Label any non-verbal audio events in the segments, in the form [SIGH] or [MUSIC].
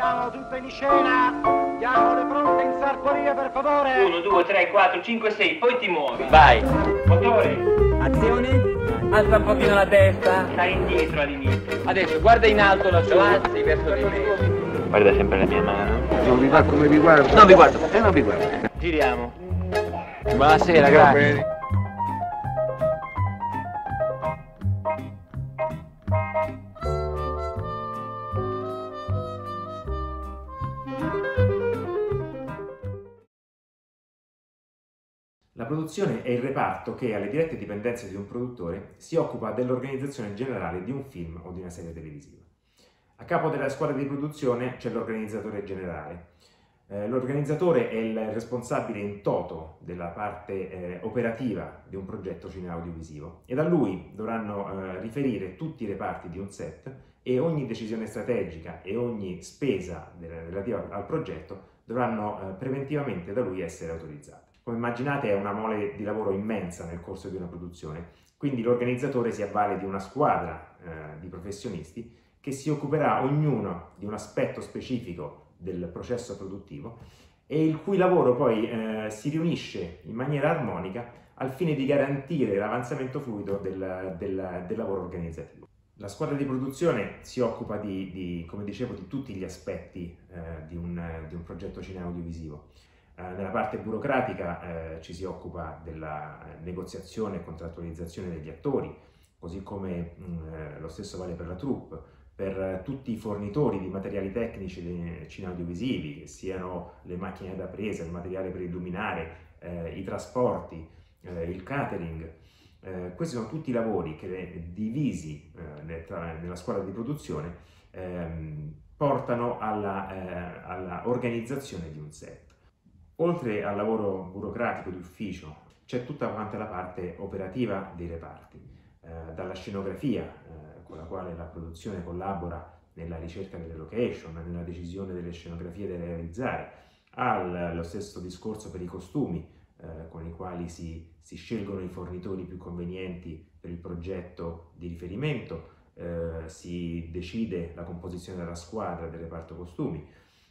Mettiamo tutto in scena. Diamo le fronte in sartoria, per favore. 1, 2, 3, 4, 5, 6, poi ti muovi. Vai. Motore. Azione. Alza un pochino la testa. Stai indietro all'inizio. Adesso guarda in alto lassù. Alzi verso di me. Guarda sempre la mia mano. Non vi va come vi guardo? Non vi guardo. Eh, non vi guardo. Giriamo. Buonasera, Va grazie. La produzione è il reparto che, alle dirette dipendenze di un produttore, si occupa dell'organizzazione generale di un film o di una serie televisiva. A capo della squadra di produzione c'è l'organizzatore generale. Eh, l'organizzatore è il responsabile in toto della parte eh, operativa di un progetto cineaudiovisivo e da lui dovranno eh, riferire tutti i reparti di un set e ogni decisione strategica e ogni spesa relativa al progetto dovranno eh, preventivamente da lui essere autorizzate. Come immaginate è una mole di lavoro immensa nel corso di una produzione, quindi l'organizzatore si avvale di una squadra eh, di professionisti che si occuperà ognuno di un aspetto specifico del processo produttivo e il cui lavoro poi eh, si riunisce in maniera armonica al fine di garantire l'avanzamento fluido del, del- del lavoro organizzativo. La squadra di produzione si occupa di, di, come dicevo, di tutti gli aspetti eh, di, un, di un progetto cineaudiovisivo. Eh, nella parte burocratica eh, ci si occupa della eh, negoziazione e contrattualizzazione degli attori, così come mh, eh, lo stesso vale per la troupe, per tutti i fornitori di materiali tecnici di- cineaudiovisivi, che siano le macchine da presa, il materiale per illuminare, eh, i trasporti, eh, il catering. Questi sono tutti lavori che divisi tra- nella squadra di produzione ehm, portano alla, alla organizzazione di un set. Oltre al lavoro burocratico di ufficio, c'è tutta quanta la parte operativa dei reparti, eh, dalla scenografia, eh, con la quale la produzione collabora nella ricerca delle location, nella decisione delle scenografie da realizzare, allo stesso discorso per i costumi, eh, con i quali si, si scelgono i fornitori più convenienti per il progetto di riferimento, eh, si decide la composizione della squadra del reparto costumi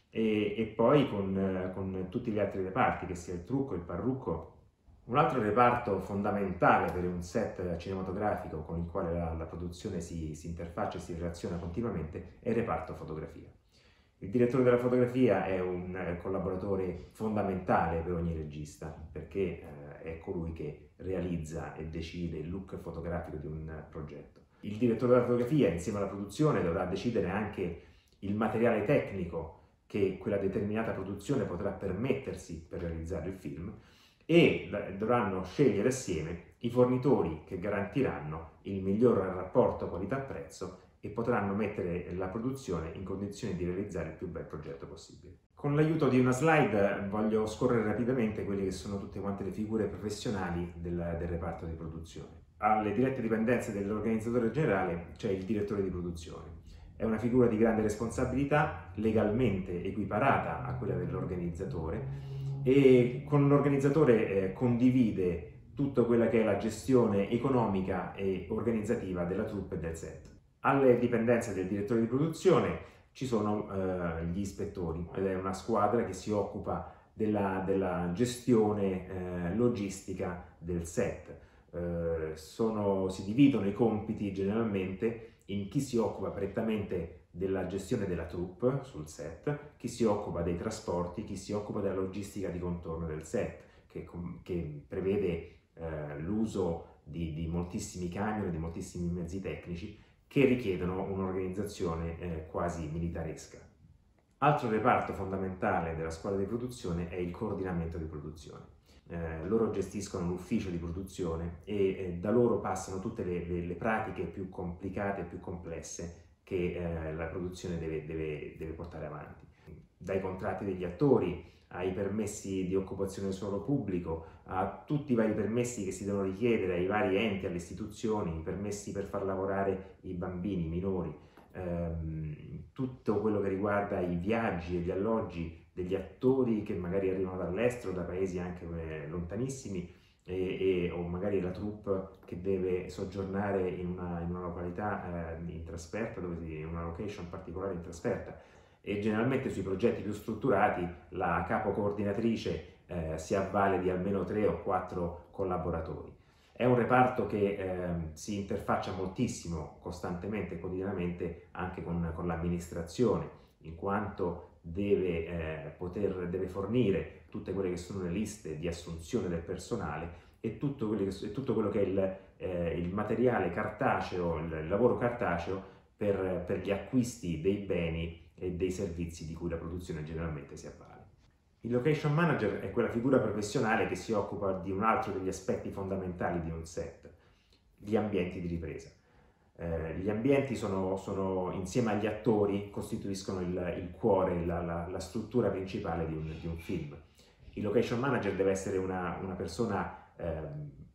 e, e poi con, con tutti gli altri reparti, che sia il trucco, il parrucco. Un altro reparto fondamentale per un set cinematografico con il quale la, la produzione si, si interfaccia e si relaziona continuamente è il reparto fotografia. Il direttore della fotografia è un collaboratore fondamentale per ogni regista perché eh, è colui che realizza e decide il look fotografico di un progetto. Il direttore della fotografia insieme alla produzione dovrà decidere anche il materiale tecnico che quella determinata produzione potrà permettersi per realizzare il film e dovranno scegliere assieme i fornitori che garantiranno il miglior rapporto qualità-prezzo e potranno mettere la produzione in condizione di realizzare il più bel progetto possibile. Con l'aiuto di una slide voglio scorrere rapidamente quelle che sono tutte quante le figure professionali del, del reparto di produzione. Alle dirette dipendenze dell'organizzatore generale c'è il direttore di produzione. È una figura di grande responsabilità, legalmente equiparata a quella dell'organizzatore e con l'organizzatore eh, condivide tutta quella che è la gestione economica e organizzativa della troupe e del set. Alle dipendenze del direttore di produzione ci sono eh, gli ispettori ed è una squadra che si occupa della, della gestione eh, logistica del set. Eh, sono- si dividono i compiti generalmente in chi si occupa prettamente della gestione della troupe sul set, chi si occupa dei trasporti, chi si occupa della logistica di contorno del set, che, che prevede eh, l'uso di, di moltissimi camion, di moltissimi mezzi tecnici che richiedono un'organizzazione eh, quasi militaresca. Altro reparto fondamentale della squadra di produzione è il coordinamento di produzione. Eh, loro gestiscono l'ufficio di produzione e eh, da loro passano tutte le, le- le pratiche più complicate e più complesse che eh, la produzione deve, deve- deve portare avanti. Dai contratti degli attori ai permessi di occupazione del suolo pubblico, a tutti i vari permessi che si devono richiedere ai vari enti, alle istituzioni, i permessi per far lavorare i bambini, i minori, ehm, tutto quello che riguarda i viaggi e gli alloggi degli attori che magari arrivano dall'estero, da paesi anche eh, lontanissimi, e, e- o magari la troupe che deve soggiornare in una, in una località eh, in trasferta, dove si- in una location particolare in trasferta. e generalmente sui progetti più strutturati la capo coordinatrice eh, si avvale di almeno tre o quattro collaboratori. È un reparto che eh, si interfaccia moltissimo, costantemente e quotidianamente anche con, con l'amministrazione, in quanto deve, eh, poter, deve fornire tutte quelle che sono le liste di assunzione del personale e tutto, che, tutto quello che è il, eh, il materiale cartaceo, il lavoro cartaceo per, per gli acquisti dei beni e dei servizi di cui la produzione generalmente si avvale. Il location manager è quella figura professionale che si occupa di un altro degli aspetti fondamentali di un set, gli ambienti di ripresa. Eh, gli ambienti sono, sono, insieme agli attori, costituiscono il, il cuore, la, la, la, struttura principale di un, di un, film. Il location manager deve essere una, una persona eh,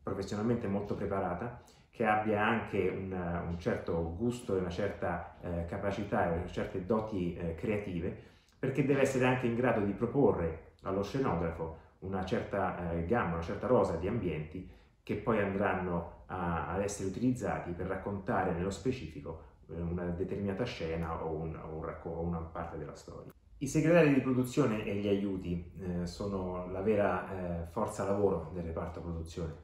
professionalmente molto preparata, che abbia anche un, un certo gusto e una certa eh, capacità e certe doti eh, creative perché deve essere anche in grado di proporre allo scenografo una certa eh, gamma, una certa rosa di ambienti che poi andranno a, ad essere utilizzati per raccontare nello specifico eh, una determinata scena o, un, o, un o, una parte della storia. I segretari di produzione e gli aiuti eh, sono la vera eh, forza lavoro del reparto produzione.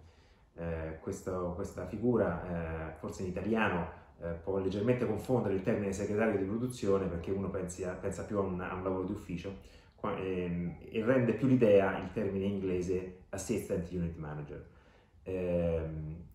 Eh, questo, questa figura, eh, forse in italiano, eh, può leggermente confondere il termine segretario di produzione perché uno pensa, pensa più a un, a un, lavoro di ufficio ehm, e rende più l'idea il termine inglese assistant unit manager. Eh,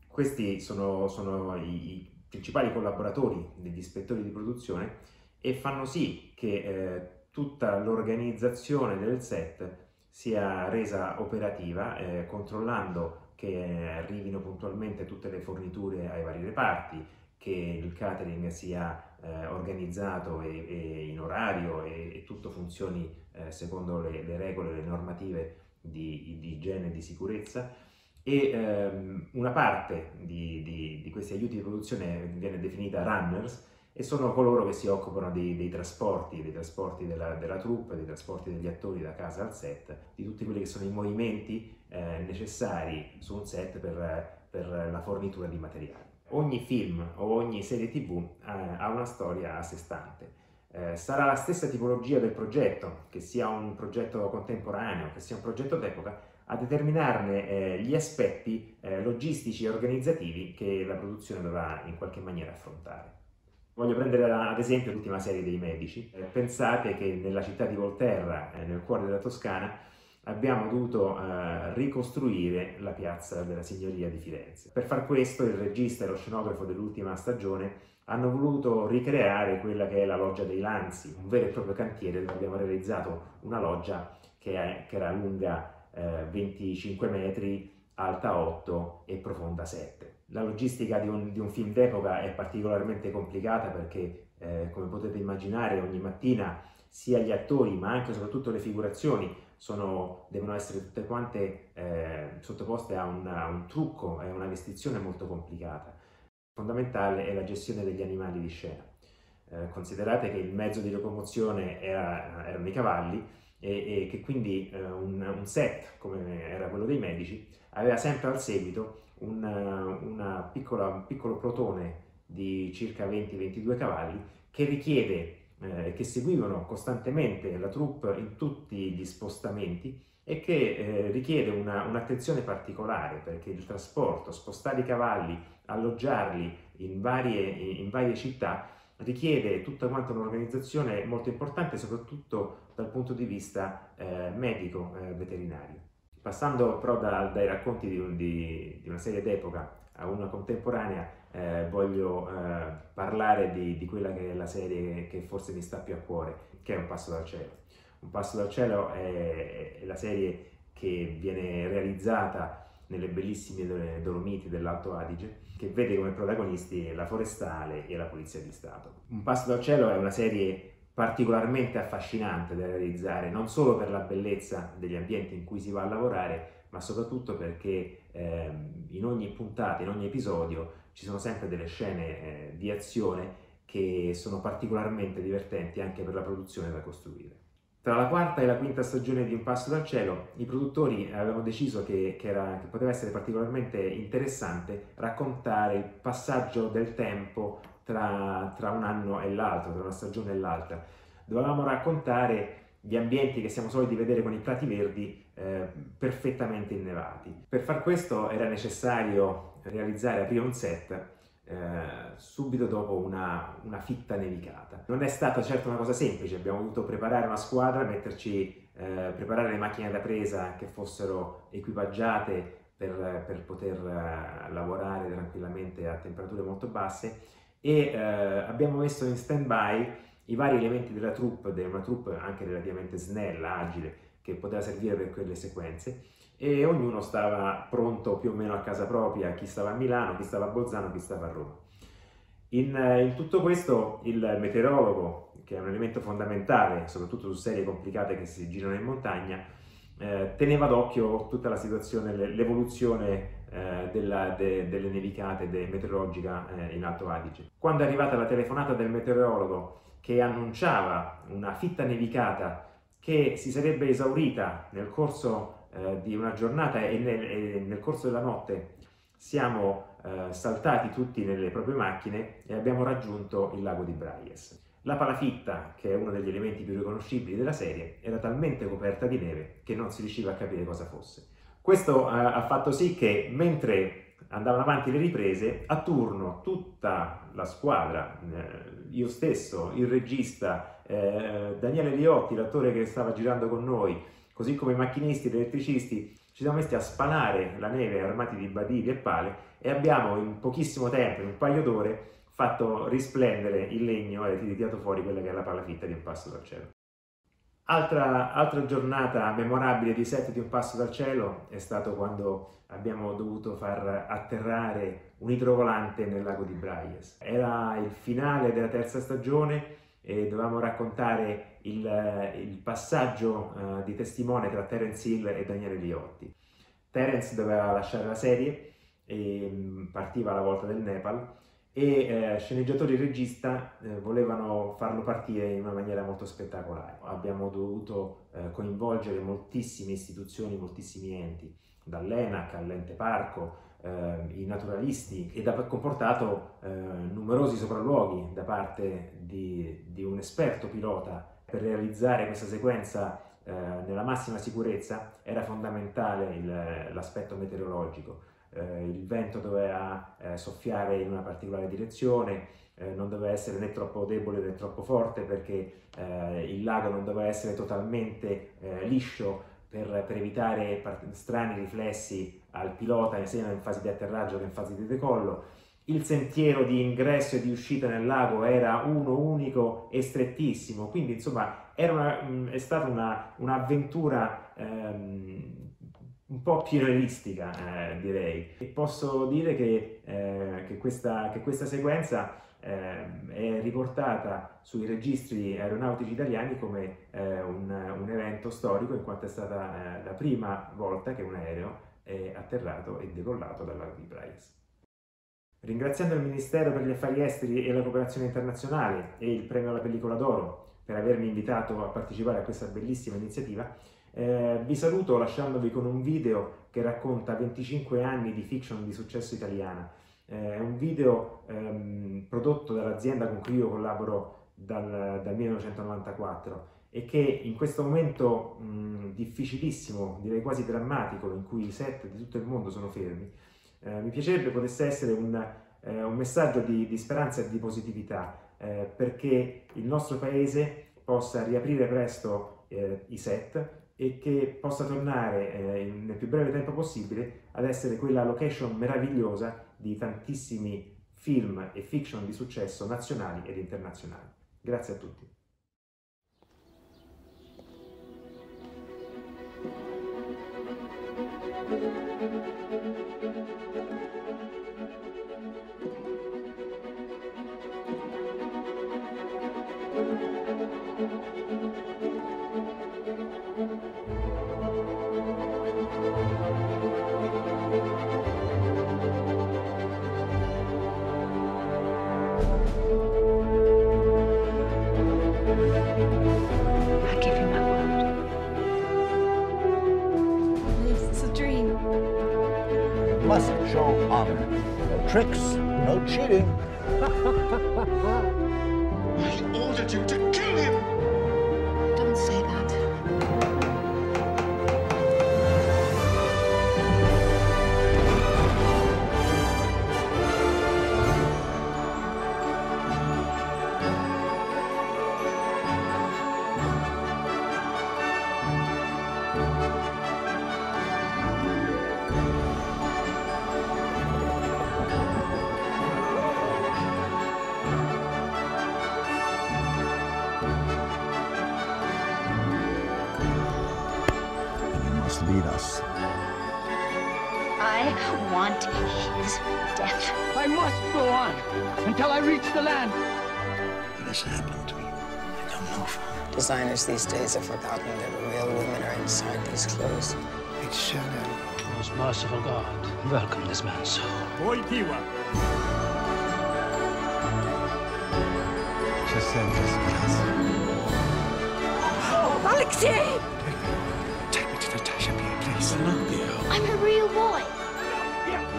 questi sono, sono i, i, principali collaboratori degli ispettori di produzione e fanno sì che eh, tutta l'organizzazione del set sia resa operativa, eh, controllando che arrivino puntualmente tutte le forniture ai vari reparti, che il catering sia eh, organizzato e, e, in orario e, e tutto funzioni eh, secondo le, le, regole, le normative di, di igiene e di sicurezza e ehm, una parte di, di, di, questi aiuti di produzione viene definita runners e sono coloro che si occupano dei, dei trasporti, dei trasporti della, della troupe, dei trasporti degli attori da casa al set, di tutti quelli che sono i movimenti eh, necessari su un set per, per la fornitura di materiali ogni film o ogni serie tv eh, ha una storia a sé stante. Eh, sarà la stessa tipologia del progetto, che sia un progetto contemporaneo, che sia un progetto d'epoca, a determinarne eh, gli aspetti eh, logistici e organizzativi che la produzione dovrà in qualche maniera affrontare. Voglio prendere ad esempio l'ultima serie dei Medici. Eh, pensate che nella città di Volterra, eh, nel cuore della Toscana, abbiamo dovuto eh, ricostruire la piazza della Signoria di Firenze. Per far questo il regista e lo scenografo dell'ultima stagione hanno voluto ricreare quella che è la loggia dei Lanzi, un vero e proprio cantiere dove abbiamo realizzato una loggia che, è, che era lunga eh, 25 metri, alta 8 e profonda 7. La logistica di un, di un film d'epoca è particolarmente complicata perché, eh, come potete immaginare, ogni mattina sia gli attori ma anche e soprattutto le figurazioni sono, devono essere tutte quante eh, sottoposte a un, a un trucco e a una vestizione molto complicata. Fondamentale è la gestione degli animali di scena. Eh, considerate che il mezzo di locomozione era, erano i cavalli e, e che quindi eh, un, un, set, come era quello dei medici, aveva sempre al seguito un, una piccola, un piccolo plotone di circa 20-22 cavalli che richiede eh, che seguivano costantemente la troupe in tutti gli spostamenti e che eh, richiede una, un'attenzione particolare perché il trasporto, spostare i cavalli, alloggiarli in varie, in varie città richiede tutta quanta un'organizzazione molto importante soprattutto dal punto di vista eh, medico eh. Passando però da, dai racconti di, di, di una serie d'epoca a una contemporanea, eh, voglio eh, parlare di, di, quella che è la serie che forse mi sta più a cuore, che è Un passo dal cielo. Un passo dal cielo è, è la serie che viene realizzata nelle bellissime Dolomiti dell'Alto Adige, che vede come protagonisti la Forestale e la Polizia di Stato. Un passo dal cielo è una serie particolarmente affascinante da realizzare, non solo per la bellezza degli ambienti in cui si va a lavorare, ma soprattutto perché eh, in ogni puntata, in ogni episodio ci sono sempre delle scene eh, di azione che sono particolarmente divertenti anche per la produzione da costruire. Tra la quarta e la quinta stagione di Un passo dal cielo, i produttori avevano deciso che, che, era, che poteva essere particolarmente interessante raccontare il passaggio del tempo tra, tra un anno e l'altro, tra una stagione e l'altra dovevamo raccontare gli ambienti che siamo soliti vedere con i prati verdi eh, perfettamente innevati. Per far questo era necessario realizzare, aprire un set eh, subito dopo una, una, fitta nevicata. Non è stata certo una cosa semplice, abbiamo dovuto preparare una squadra, metterci, eh, preparare le macchine da presa che fossero equipaggiate per, per poter uh, lavorare tranquillamente a temperature molto basse e uh, abbiamo messo in stand by i vari elementi della troupe, una troupe anche relativamente snella, agile, che poteva servire per quelle sequenze e ognuno stava pronto più o meno a casa propria, chi stava a Milano, chi stava a Bolzano, chi stava a Roma. In, eh, in tutto questo il meteorologo, che è un elemento fondamentale, soprattutto su serie complicate che si girano in montagna, eh, teneva d'occhio tutta la situazione, l'evoluzione eh, de, delle nevicate de, meteorologica eh, in Alto Adige. Quando è arrivata la telefonata del meteorologo che annunciava una fitta nevicata che si sarebbe esaurita nel corso eh, di una giornata e nel, e nel, corso della notte, siamo eh, saltati tutti nelle proprie macchine e abbiamo raggiunto il lago di Braies. La palafitta, che è uno degli elementi più riconoscibili della serie, era talmente coperta di neve che non si riusciva a capire cosa fosse. Questo eh, ha fatto sì che mentre andavano avanti le riprese, a turno tutta la squadra, io stesso, il regista, eh, Daniele Liotti, l'attore che stava girando con noi, così come i macchinisti ed elettricisti, ci siamo messi a spalare la neve armati di badili e pale e abbiamo in pochissimo tempo, in un paio d'ore, fatto risplendere il legno e tirato fuori quella che è la palafitta di un passo dal cielo. Altra, altra, giornata memorabile di set di un passo dal cielo è stato quando abbiamo dovuto far atterrare un idrovolante nel lago di Braies. Era il finale della terza stagione e dovevamo raccontare il, il passaggio uh, di testimone tra Terence Hill e Daniele Liotti. Terence doveva lasciare la serie e um, partiva alla volta del Nepal e eh, sceneggiatori e regista eh, volevano farlo partire in una maniera molto spettacolare. Abbiamo dovuto eh, coinvolgere moltissime istituzioni, moltissimi enti, dall'ENAC all'ente parco, eh, i naturalisti ed ha comportato eh, numerosi sopralluoghi da parte di, di, un esperto pilota per realizzare questa sequenza eh, nella massima sicurezza era fondamentale il, l'aspetto meteorologico. Eh, il vento doveva eh, soffiare in una particolare direzione, eh, non doveva essere né troppo debole né troppo forte perché il lago non doveva essere totalmente liscio per, per evitare part- strani riflessi al pilota sia in fase di atterraggio che in fase di decollo. Il sentiero di ingresso e di uscita nel lago era uno unico e strettissimo, quindi insomma una, è stata una, un'avventura ehm, un po' pionieristica, eh, direi. E posso dire che, eh, che, questa, che questa, sequenza eh, è riportata sui registri aeronautici italiani come eh, un, un, evento storico, in quanto è stata eh, la prima volta che un aereo è atterrato e decollato dal lago di Braies. Ringraziando il Ministero per gli Affari Esteri e la Cooperazione Internazionale e il Premio alla Pellicola d'Oro per avermi invitato a partecipare a questa bellissima iniziativa, eh, vi saluto lasciandovi con un video che racconta 25 anni di fiction di successo italiana. Eh, è un video ehm, prodotto dall'azienda con cui io collaboro dal, dal 1994 e che in questo momento mh, difficilissimo, direi quasi drammatico, in cui i set di tutto il mondo sono fermi, eh, mi piacerebbe potesse essere un, eh, un messaggio di, di, speranza e di positività eh, perché il nostro paese possa riaprire presto eh, i set e che possa tornare eh, nel più breve tempo possibile ad essere quella location meravigliosa di tantissimi film e fiction di successo nazionali ed internazionali. Grazie a tutti. Tricks, no cheating. [LAUGHS] I ordered you to kill him! Want his death. I must go on until I reach the land. What has happened to you? I don't know, Father. Designers these days have forgotten that real women are inside these clothes. It's Shannon. Most merciful God, welcome this man's soul. Just send us. Oh, Alexei! Take me to Natasha, please. I'm a real boy.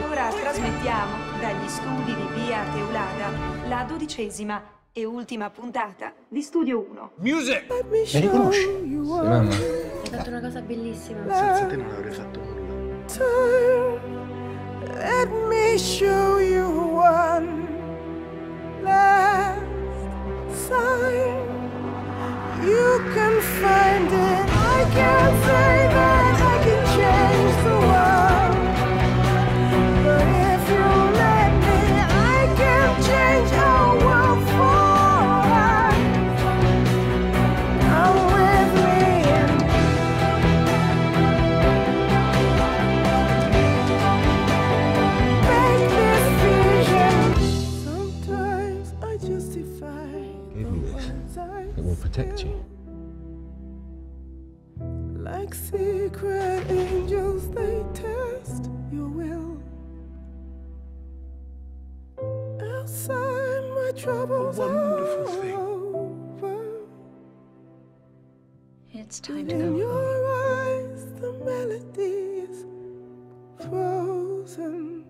Ora trasmettiamo dagli studi di Via Teulada la dodicesima e ultima puntata di Studio 1. Mi riconosci? Sì, mamma. Hai fatto una cosa bellissima. Senza te non avrei fatto nulla. Let me show you one will. Like secret angels, they test your will. Outside, my troubles wonderful are thing. over. It's time to In go. your eyes, the melody is frozen.